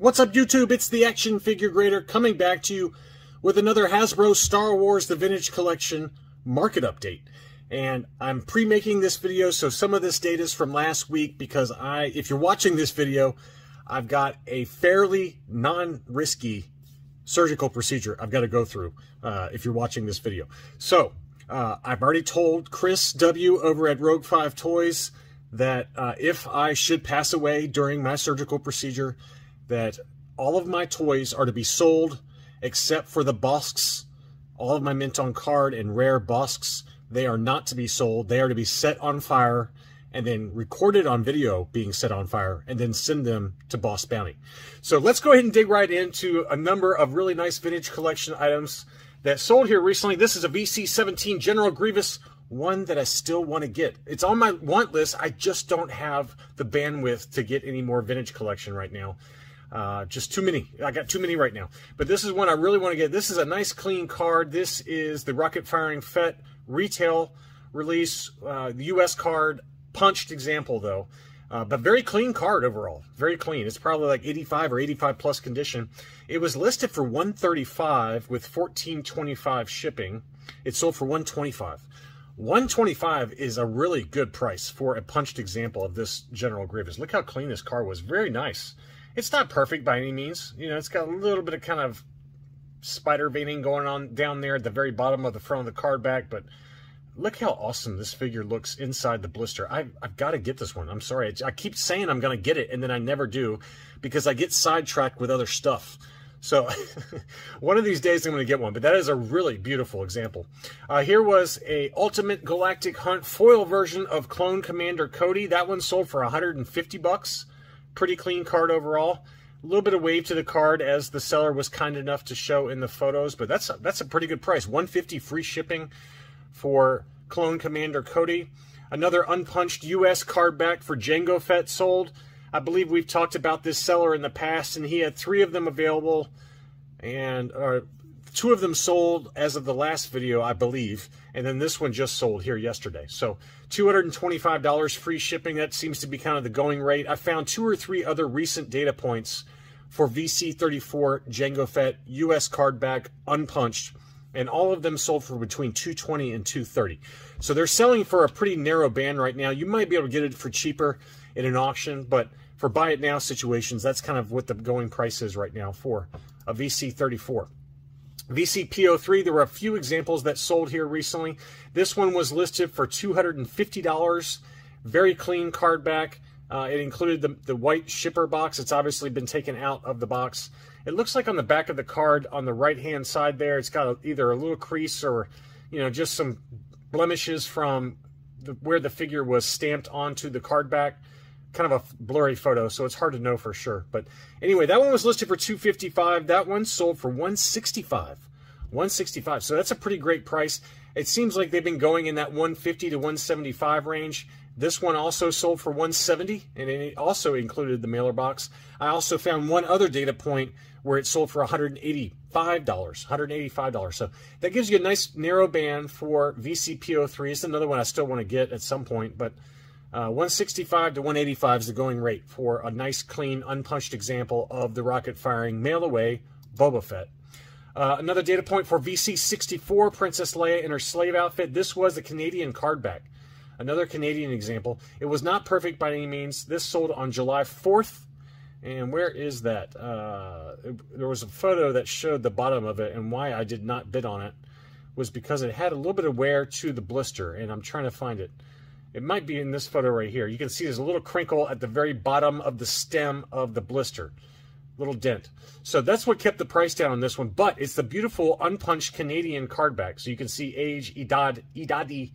What's up, YouTube? It's the Action Figure Grader coming back to you with another Hasbro Star Wars The Vintage Collection market update. And I'm pre-making this video, so some of this data is from last week because I, if you're watching this video, I've got a fairly non-risky surgical procedure I've got to go through uh, if you're watching this video. So, uh, I've already told Chris W. over at Rogue 5 Toys that uh, if I should pass away during my surgical procedure, that all of my toys are to be sold except for the Bossks, all of my mint on card and rare Bossks. They are not to be sold. They are to be set on fire and then recorded on video being set on fire and then send them to Bossk's Bounty. So let's go ahead and dig right into a number of really nice vintage collection items that sold here recently. This is a VC-17 General Grievous, one that I still want to get. It's on my want list. I just don't have the bandwidth to get any more vintage collection right now. Uh, just too many. I got too many right now. But this is one I really want to get. This is a nice clean card. This is the Rocket Firing Fett retail release, uh, the U.S. card, punched example though. Uh, but very clean card overall. Very clean. It's probably like 85 or 85 plus condition. It was listed for 135 with 1425 shipping. It sold for 125. 125 is a really good price for a punched example of this General Grievous. Look how clean this car was. Very nice. It's not perfect by any means. You know, it's got a little bit of kind of spider veining going on down there at the very bottom of the front of the card back, but look how awesome this figure looks inside the blister. I've, I've got to get this one. I'm sorry. I keep saying I'm going to get it, and then I never do because I get sidetracked with other stuff. So one of these days I'm going to get one, but that is a really beautiful example. Uh, here was a Ultimate Galactic Hunt foil version of Clone Commander Cody. That one sold for 150 bucks. Pretty clean card overall. A little bit of wave to the card as the seller was kind enough to show in the photos, but that's a, that's a pretty good price. 150 free shipping for Clone Commander Cody. Another unpunched U.S. card back for Jango Fett sold. I believe we've talked about this seller in the past, and he had three of them available, and uh, two of them sold as of the last video, I believe, and then this one just sold here yesterday. So $225 free shipping. That seems to be kind of the going rate. I found two or three other recent data points for VC34 Jango Fett U.S. card back unpunched and all of them sold for between 220 and 230 so they're selling for a pretty narrow band right now you might be able to get it for cheaper in an auction but for buy it now situations that's kind of what the going price is right now for a vc34 VCPO3, there were a few examples that sold here recently. This one was listed for $250. Very clean card back. Uh, it included the, the white shipper box. It's obviously been taken out of the box. It looks like on the back of the card on the right hand side there, it's got a, either a little crease or, you know, just some blemishes from the, where the figure was stamped onto the card back. Kind of a blurry photo, so it's hard to know for sure. But anyway, that one was listed for 255 That one sold for 165 165 So that's a pretty great price. It seems like they've been going in that 150 to 175 range. This one also sold for 170 and it also included the mailer box. I also found one other data point where it sold for $185. $185. So that gives you a nice narrow band for VCPO3. It's another one I still want to get at some point, but uh, 165 to 185 is the going rate for a nice, clean, unpunched example of the rocket firing mail away Boba Fett. Uh, another data point for VC64 Princess Leia in her slave outfit. This was a Canadian cardback. Another Canadian example. It was not perfect by any means. This sold on July 4th. And where is that? Uh, there was a photo that showed the bottom of it, and why I did not bid on it was because it had a little bit of wear to the blister, and I'm trying to find it. It might be in this photo right here. You can see there's a little crinkle at the very bottom of the stem of the blister little dent. So that's what kept the price down on this one. But it's the beautiful unpunched Canadian card back. So you can see age Idad Idadi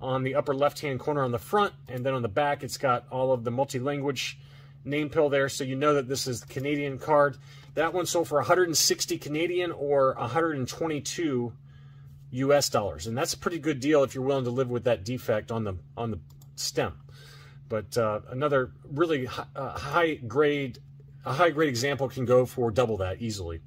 on the upper left-hand corner on the front, and then on the back it's got all of the multi-language name pill there, so you know that this is the Canadian card. That one sold for 160 Canadian or 122 US dollars, and that's a pretty good deal if you're willing to live with that defect on the on the stem. But uh, another really high, uh, high grade a high grade example can go for double that easily.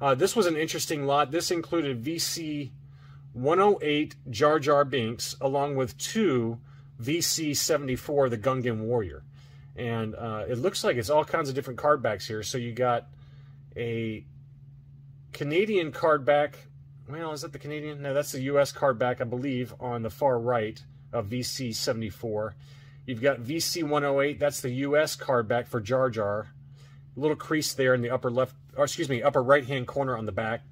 Uh, this was an interesting lot. This included VC 108 Jar Jar Binks along with two VC 74, the Gungan Warrior. And uh, it looks like it's all kinds of different card backs here. So you got a Canadian card back. Well, is that the Canadian? No, that's the U.S. card back, I believe, on the far right of VC 74. You've got VC 108. That's the U.S. card back for Jar Jar. A little crease there in the upper left, or excuse me, upper right hand corner on the back.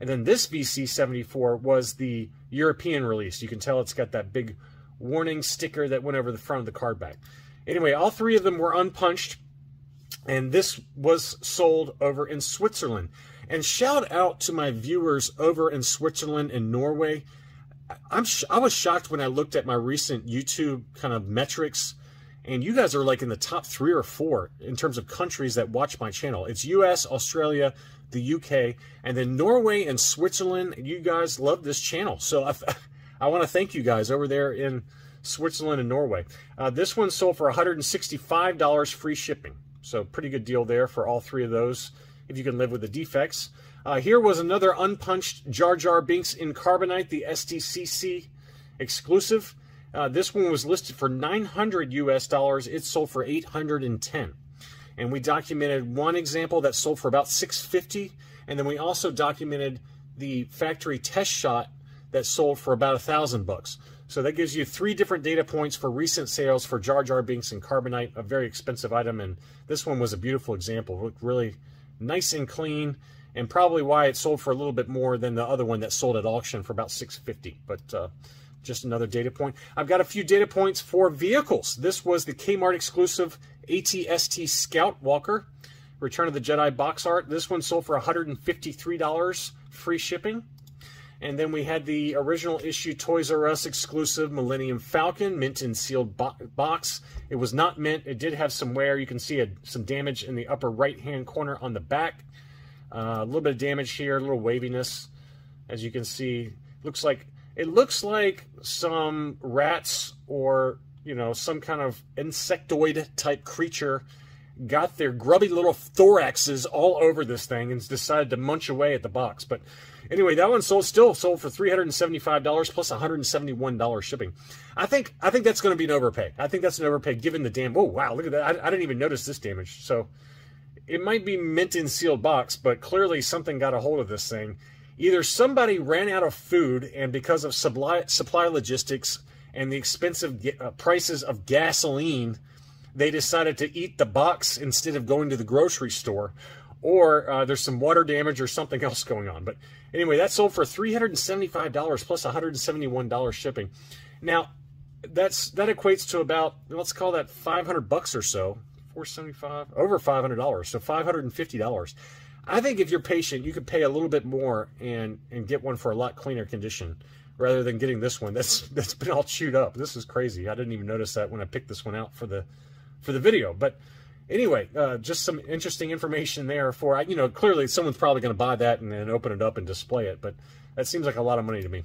And then this VC 74 was the European release. You can tell it's got that big warning sticker that went over the front of the card back. Anyway, all three of them were unpunched, and this was sold over in Switzerland. And shout out to my viewers over in Switzerland and Norway. I'm I was shocked when I looked at my recent YouTube kind of metrics, and you guys are like in the top three or four in terms of countries that watch my channel. It's U.S., Australia, the UK, and then Norway and Switzerland. You guys love this channel, so I, I want to thank you guys over there in Switzerland and Norway. Uh, this one sold for $165 free shipping, so pretty good deal there for all three of those if you can live with the defects. Uh, here was another unpunched Jar Jar Binks in Carbonite, the SDCC exclusive. Uh, this one was listed for 900 US dollars. It sold for 810. And we documented one example that sold for about 650 and then we also documented the factory test shot that sold for about a thousand bucks. So that gives you three different data points for recent sales for Jar Jar Binks and Carbonite, a very expensive item. And this one was a beautiful example. It looked really nice and clean and probably why it sold for a little bit more than the other one that sold at auction for about 650 but uh, just another data point. I've got a few data points for vehicles. This was the kmart exclusive AT-ST scout walker return of the jedi box art. This one sold for $153 free shipping and then we had the original issue Toys R Us exclusive Millennium Falcon, mint and sealed bo box. It was not mint. It did have some wear. You can see a, some damage in the upper right-hand corner on the back. Uh, a little bit of damage here, a little waviness. As you can see, looks like it looks like some rats or you know some kind of insectoid type creature got their grubby little thoraxes all over this thing and decided to munch away at the box. But anyway, that one sold still sold for three hundred and seventy five dollars plus one hundred and seventy one dollars shipping. I think I think that's going to be an overpay. I think that's an overpay given the damn. Oh wow, look at that! I, I didn't even notice this damage. So it might be mint in sealed box, but clearly something got a hold of this thing. Either somebody ran out of food, and because of supply supply logistics and the expensive uh, prices of gasoline, they decided to eat the box instead of going to the grocery store, or uh, there's some water damage or something else going on. But anyway, that sold for $375 plus $171 shipping. Now, that's that equates to about let's call that 500 bucks or so. 475 over $500 so $550 i think if you're patient you could pay a little bit more and and get one for a lot cleaner condition rather than getting this one. That's that's been all chewed up. This is crazy. I didn't even notice that when i picked this one out for the for the video. But anyway uh, just some interesting information there for you know clearly someone's probably going to buy that and then open it up and display it but that seems like a lot of money to me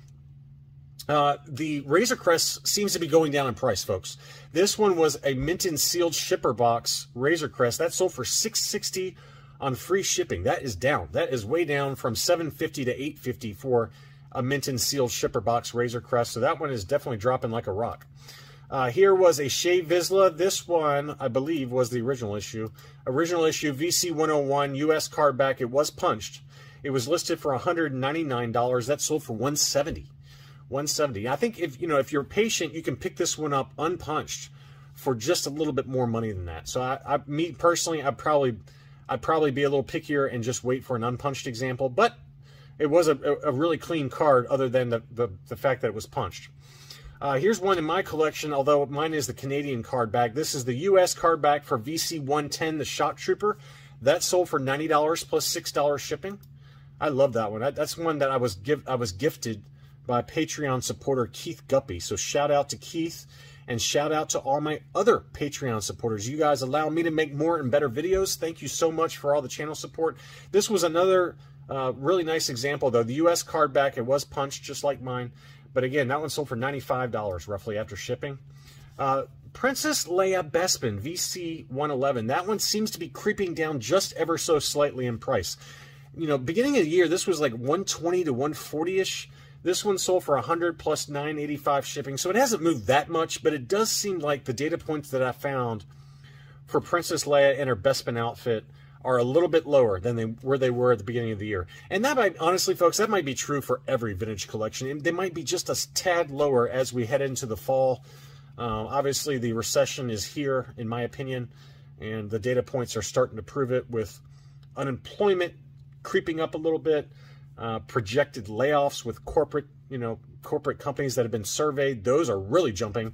uh, the Razor Crest seems to be going down in price, folks. This one was a mint and sealed shipper box Razor Crest. That sold for 660 on free shipping. That is down. That is way down from 750 to 850 for a mint and sealed shipper box Razor Crest. So that one is definitely dropping like a rock. Uh, here was a Shea Vizsla. This one, I believe, was the original issue. Original issue, VC 101, US card back. It was punched. It was listed for $199. That sold for 170 170 I think if you know if you're patient, you can pick this one up unpunched for just a little bit more money than that. So I, I me personally, I'd probably I'd probably be a little pickier and just wait for an unpunched example. But it was a, a really clean card, other than the the, the fact that it was punched. Uh, here's one in my collection, although mine is the Canadian card back. This is the U.S. card back for VC 110, the Shock Trooper. That sold for $90 plus $6 shipping. I love that one. That's one that I was give I was gifted by Patreon supporter Keith Guppy. So shout out to Keith and shout out to all my other Patreon supporters. You guys allow me to make more and better videos. Thank you so much for all the channel support. This was another uh, really nice example, though. The U.S. card back, it was punched just like mine. But again, that one sold for $95 roughly after shipping. Uh, Princess Leia Bespin VC 111. That one seems to be creeping down just ever so slightly in price. You know, beginning of the year, this was like 120 to 140 ish. This one sold for 100 plus 985 shipping, so it hasn't moved that much, but it does seem like the data points that I found for Princess Leia and her Bespin outfit are a little bit lower than they where they were at the beginning of the year. And that might honestly folks, that might be true for every vintage collection. And they might be just a tad lower as we head into the fall. Uh, obviously the recession is here in my opinion and the data points are starting to prove it with unemployment creeping up a little bit, uh, projected layoffs with corporate, you know, corporate companies that have been surveyed. Those are really jumping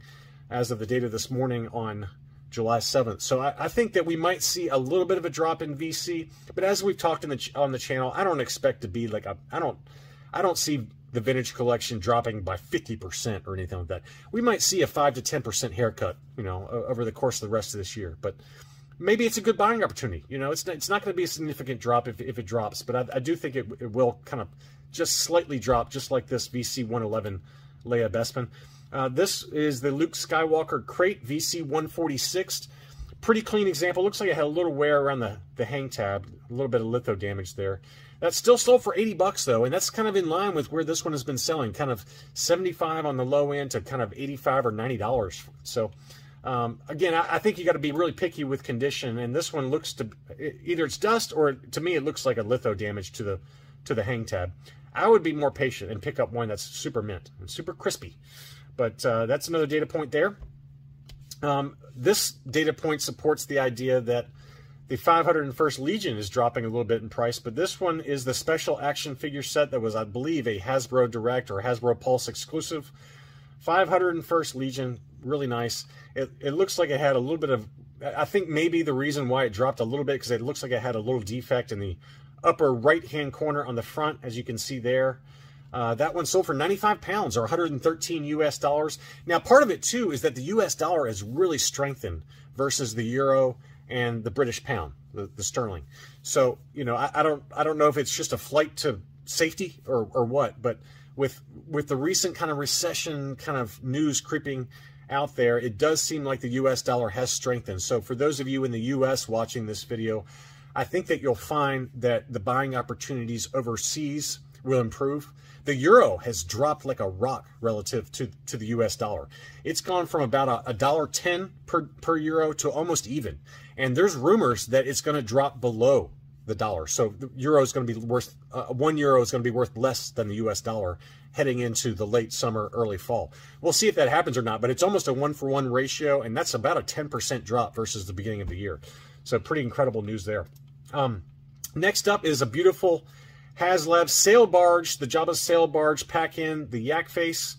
as of the data this morning on July 7th. So I, I, think that we might see a little bit of a drop in VC, but as we've talked in the on the channel, I don't expect to be like I don't I don't see the vintage collection dropping by 50% or anything like that. We might see a 5 to 10% haircut, you know, over the course of the rest of this year, but maybe it's a good buying opportunity. You know, it's not, it's not going to be a significant drop if, if it drops, but I, I do think it, it will kind of just slightly drop, just like this VC 111 Leia Bespin. Uh, this is the Luke Skywalker crate, VC 146. Pretty clean example. Looks like it had a little wear around the, the hang tab, a little bit of litho damage there. That's still sold for 80 bucks though, and that's kind of in line with where this one has been selling, kind of 75 on the low end to kind of 85 or 90 dollars. So um, again, I, I, think you got to be really picky with condition, and this one looks to either it's dust or to me it looks like a litho damage to the to the hang tab. I would be more patient and pick up one that's super mint and super crispy. But uh, that's another data point there. Um, this data point supports the idea that the 501st Legion is dropping a little bit in price, but this one is the special action figure set that was, I believe, a Hasbro Direct or Hasbro Pulse exclusive. 501st Legion, really nice. It, it looks like it had a little bit of, I think maybe the reason why it dropped a little bit because it looks like it had a little defect in the upper right-hand corner on the front, as you can see there. Uh, that one sold for 95 pounds or 113 US dollars. Now, part of it too is that the US dollar has really strengthened versus the euro and the British pound, the, the sterling. So, you know, I, I, don't I don't know if it's just a flight to safety or, or what, but with with the recent kind of recession kind of news creeping out there, it does seem like the US dollar has strengthened. So for those of you in the US watching this video, I think that you'll find that the buying opportunities overseas will improve. The euro has dropped like a rock relative to, to the US dollar. It's gone from about a dollar ten per, per euro to almost even. And there's rumors that it's going to drop below the dollar. So the euro is going to be worth, uh, one euro is going to be worth less than the US dollar heading into the late summer, early fall. We'll see if that happens or not, but it's almost a one for one ratio, and that's about a 10% drop versus the beginning of the year. So pretty incredible news there. Um, next up is a beautiful HasLab sail barge, the Jabba sail barge, pack in the yak face.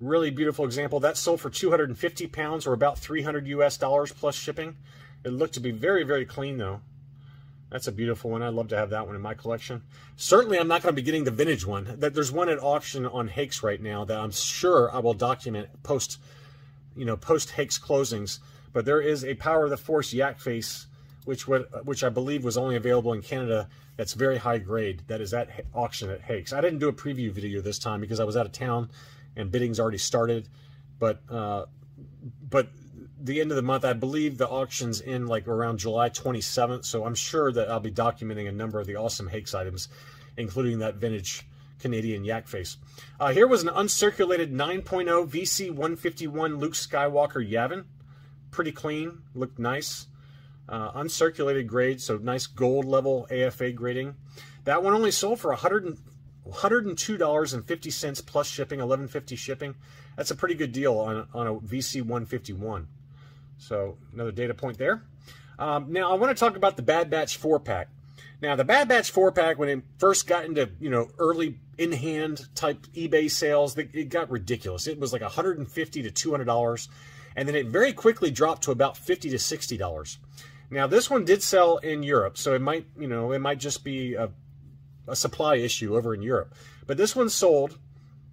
Really beautiful example. That sold for 250 pounds or about 300 US dollars plus shipping. It looked to be very, very clean though. That's a beautiful one. I'd love to have that one in my collection. Certainly, I'm not going to be getting the vintage one. That there's one at auction on Hakes right now that I'm sure I will document post, you know, post Hakes closings. But there is a Power of the Force yak face, which would, which I believe was only available in Canada that's very high grade that is at auction at Hakes. I didn't do a preview video this time because I was out of town and bidding's already started. But uh, but the end of the month, I believe the auction's in like around July 27th. So I'm sure that I'll be documenting a number of the awesome Hakes items, including that vintage Canadian yak face. Uh, here was an uncirculated 9.0 VC 151 Luke Skywalker Yavin. Pretty clean, looked nice uh, uncirculated grade, so nice gold level AFA grading. That one only sold for 100 $102.50 plus shipping, 11.50 shipping. That's a pretty good deal on, on a VC 151. So another data point there. Um, now I want to talk about the Bad Batch 4-pack. Now the Bad Batch 4-pack, when it first got into you know early in-hand type eBay sales, it got ridiculous. It was like 150 to 200 dollars, and then it very quickly dropped to about 50 to 60 dollars. Now this one did sell in Europe, so it might, you know, it might just be a, a supply issue over in Europe. But this one sold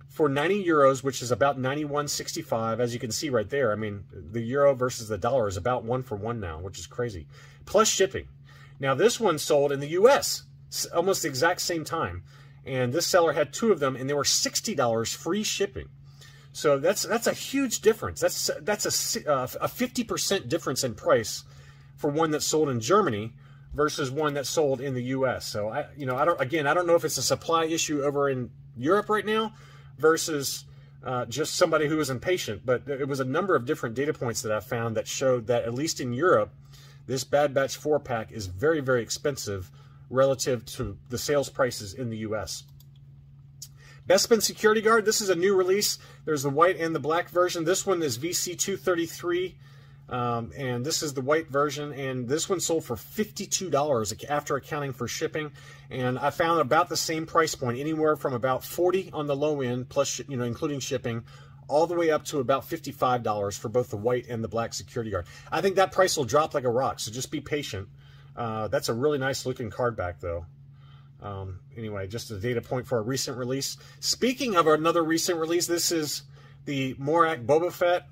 for 90 euros, which is about 91.65, as you can see right there. I mean, the euro versus the dollar is about one for one now, which is crazy. Plus shipping. Now this one sold in the U.S. almost the exact same time, and this seller had two of them, and they were $60 free shipping. So that's that's a huge difference. That's that's a uh, a 50% difference in price for one that's sold in Germany versus one that's sold in the U.S. So I, you know, I don't. Again, I don't know if it's a supply issue over in Europe right now versus uh, just somebody who was impatient. But it was a number of different data points that I found that showed that at least in Europe, this Bad Batch 4 pack is very, very expensive relative to the sales prices in the U.S. Bespin Security Guard, this is a new release. There's the white and the black version. This one is VC233, um, and this is the white version, and this one sold for $52 after accounting for shipping, and I found about the same price point, anywhere from about 40 on the low end, plus, you know, including shipping, all the way up to about $55 for both the white and the black security guard. I think that price will drop like a rock, so just be patient. Uh, that's a really nice looking card back, though. Um, anyway, just a data point for a recent release. Speaking of another recent release, this is the Morak Boba Fett,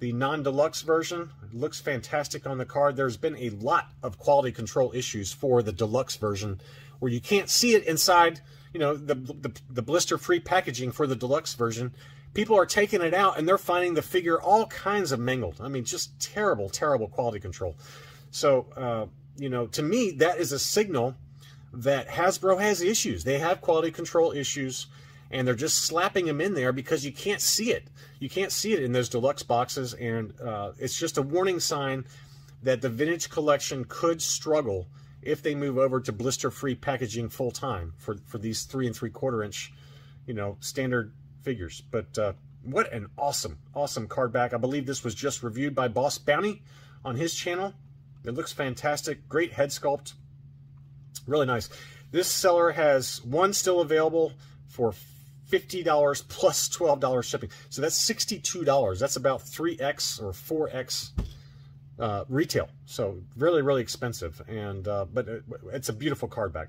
the non-deluxe version. Looks fantastic on the card. There's been a lot of quality control issues for the deluxe version where you can't see it inside, you know, the, the, the blister-free packaging for the deluxe version. People are taking it out and they're finding the figure all kinds of mangled. I mean, just terrible, terrible quality control. So, uh, you know, to me, that is a signal that Hasbro has issues. They have quality control issues, and they're just slapping them in there because you can't see it. You can't see it in those deluxe boxes, and uh, it's just a warning sign that the vintage collection could struggle if they move over to blister-free packaging full time for for these three and three quarter inch, you know, standard figures. But uh, what an awesome, awesome card back! I believe this was just reviewed by Bossk's Bounty on his channel. It looks fantastic. Great head sculpt. Really nice. This seller has one still available for $50 plus $12 shipping. So that's $62. That's about 3x or 4x uh, retail. So really, really expensive. And uh, But it, it's a beautiful card back.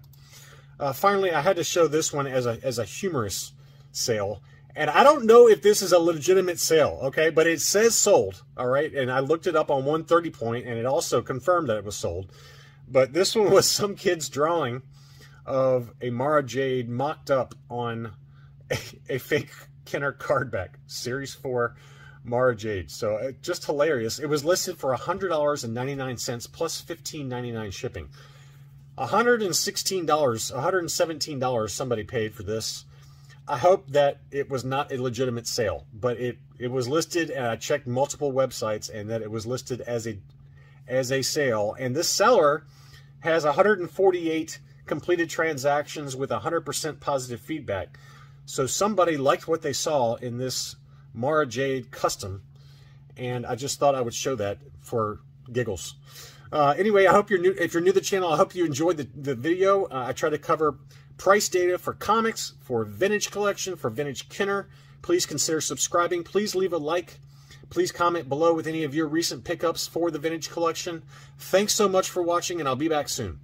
Uh, finally, I had to show this one as a, as a humorous sale. And I don't know if this is a legitimate sale, okay? But it says sold, all right? And I looked it up on 130 point, and it also confirmed that it was sold. But this one was some kid's drawing of a Mara Jade mocked up on a, fake Kenner card back, Series 4 Mara Jade. So uh, just hilarious. It was listed for $100.99 plus $15.99 shipping. $116, $117 somebody paid for this. I hope that it was not a legitimate sale, but it, it was listed, and I checked multiple websites, and that it was listed as a as a sale. And this seller has 148 completed transactions with 100% positive feedback. So somebody liked what they saw in this Mara Jade custom, and I just thought I would show that for giggles. Uh, anyway, I hope you're new. If you're new to the channel, I hope you enjoyed the, the video. Uh, I try to cover price data for comics, for vintage collection, for vintage Kenner. Please consider subscribing. Please leave a like. Please comment below with any of your recent pickups for the vintage collection. Thanks so much for watching, and I'll be back soon.